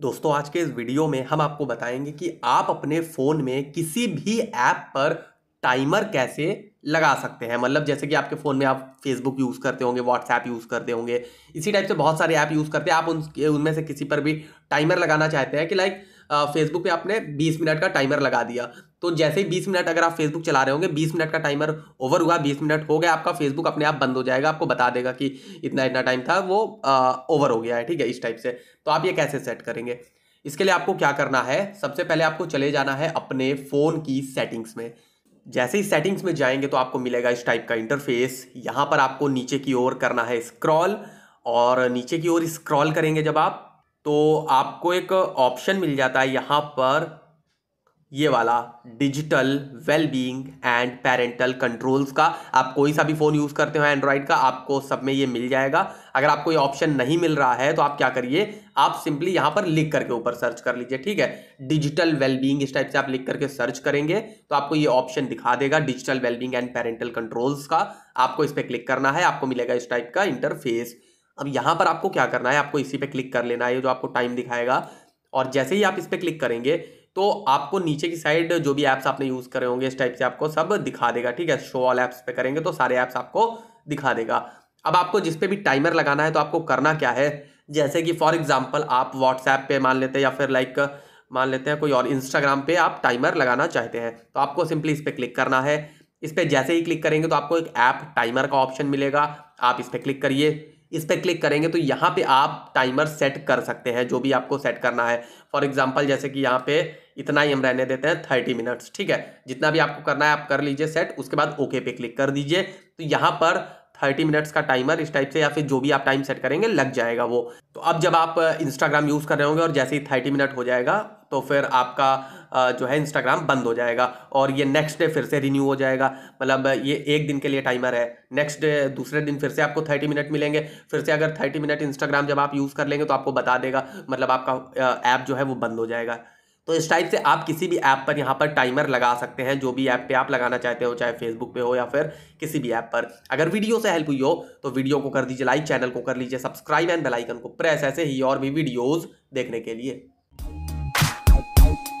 दोस्तों, आज के इस वीडियो में हम आपको बताएँगे कि आप अपने फ़ोन में किसी भी ऐप पर टाइमर कैसे लगा सकते हैं। मतलब जैसे कि आपके फ़ोन में आप फेसबुक यूज़ करते होंगे व्हाट्सएप यूज़ करते होंगे, इसी टाइप से बहुत सारे ऐप यूज़ करते हैं। आप उनके उनमें से किसी पर भी टाइमर लगाना चाहते हैं कि लाइक फेसबुक पे आपने 20 मिनट का टाइमर लगा दिया। तो जैसे ही 20 मिनट अगर आप फेसबुक चला रहे होंगे 20 मिनट का टाइमर ओवर हुआ 20 मिनट हो गया, आपका फेसबुक अपने आप बंद हो जाएगा, आपको बता देगा कि इतना इतना टाइम था, वो ओवर हो गया है, ठीक है, इस टाइप से। तो आप ये कैसे सेट करेंगे? इसके लिए आपको क्या करना है? सबसे पहले आपको चले जाना है अपने फ़ोन की सेटिंग्स में। जैसे ही सेटिंग्स में जाएँगे तो आपको मिलेगा इस टाइप का इंटरफेस यहाँ पर आपको नीचे की ओर करना है स्क्रॉल और नीचे की ओर स्क्रॉल करेंगे जब आप तो आपको एक ऑप्शन मिल जाता है यहाँ पर ये वाला digital wellbeing and parental controls का। आप कोई सा भी फ़ोन यूज़ करते हो एंड्रॉयड का, आपको सब में ये मिल जाएगा। अगर आपको ये ऑप्शन नहीं मिल रहा है तो आप क्या करिए? आप सिंपली यहाँ पर लिख करके ऊपर सर्च कर लीजिए, ठीक है? डिजिटल वेलबींग इस टाइप से आप लिख करके सर्च करेंगे तो आपको ये ऑप्शन दिखा देगा digital wellbeing and parental controls का। आपको इस पर क्लिक करना है, आपको मिलेगा इस टाइप का इंटरफेस अब यहाँ पर आपको क्या करना है? आपको इसी पे क्लिक कर लेना है जो आपको टाइम दिखाएगा। और जैसे ही आप इस पर क्लिक करेंगे तो आपको नीचे की साइड जो भी ऐप्स आपने यूज़ करे होंगे, इस टाइप से आपको सब दिखा देगा, ठीक है? शो ऑल ऐप्स पे करेंगे तो सारे ऐप्स आपको दिखा देगा। अब आपको जिस पे भी टाइमर लगाना है तो आपको करना क्या है? जैसे कि फॉर एग्ज़ाम्पल आप व्हाट्सएप पे मान लेते हैं या फिर लाइक मान लेते हैं कोई और इंस्टाग्राम पे आप टाइमर लगाना चाहते हैं तो आपको सिंपली इस पर क्लिक करना है। इस पर जैसे ही क्लिक करेंगे तो आपको एक ऐप टाइमर का ऑप्शन मिलेगा। आप इस पर क्लिक करिए। इस पर क्लिक करेंगे तो यहाँ पे आप टाइमर सेट कर सकते हैं, जो भी आपको सेट करना है। फॉर एग्जांपल जैसे कि यहाँ पे इतना ही हम रहने देते हैं थर्टी मिनट्स ठीक है? जितना भी आपको करना है, आप कर लीजिए सेट उसके बाद ओके पे क्लिक कर दीजिए। तो यहाँ पर थर्टी मिनट्स का टाइमर इस टाइप से या फिर जो भी आप टाइम सेट करेंगे, लग जाएगा वो। तो अब जब आप इंस्टाग्राम यूज़ कर रहे होंगे और जैसे ही थर्टी मिनट हो जाएगा तो फिर आपका जो है इंस्टाग्राम बंद हो जाएगा और ये नेक्स्ट डे फिर से रिन्यू हो जाएगा। मतलब ये एक दिन के लिए टाइमर है। नेक्स्ट डे दूसरे दिन फिर से आपको थर्टी मिनट मिलेंगे। फिर से अगर थर्टी मिनट इंस्टाग्राम जब आप यूज़ कर लेंगे तो आपको बता देगा। मतलब आपका ऐप जो है वो बंद हो जाएगा। तो इस टाइप से आप किसी भी ऐप पर यहाँ पर टाइमर लगा सकते हैं। जो भी ऐप पे आप लगाना चाहते हो, चाहे फेसबुक पे हो या फिर किसी भी ऐप पर। अगर वीडियो से हेल्प हुई हो तो वीडियो को कर दीजिए लाइक चैनल को कर लीजिए सब्सक्राइब एंड बेल आइकन को प्रेस ऐसे ही और भी वीडियोस देखने के लिए। Música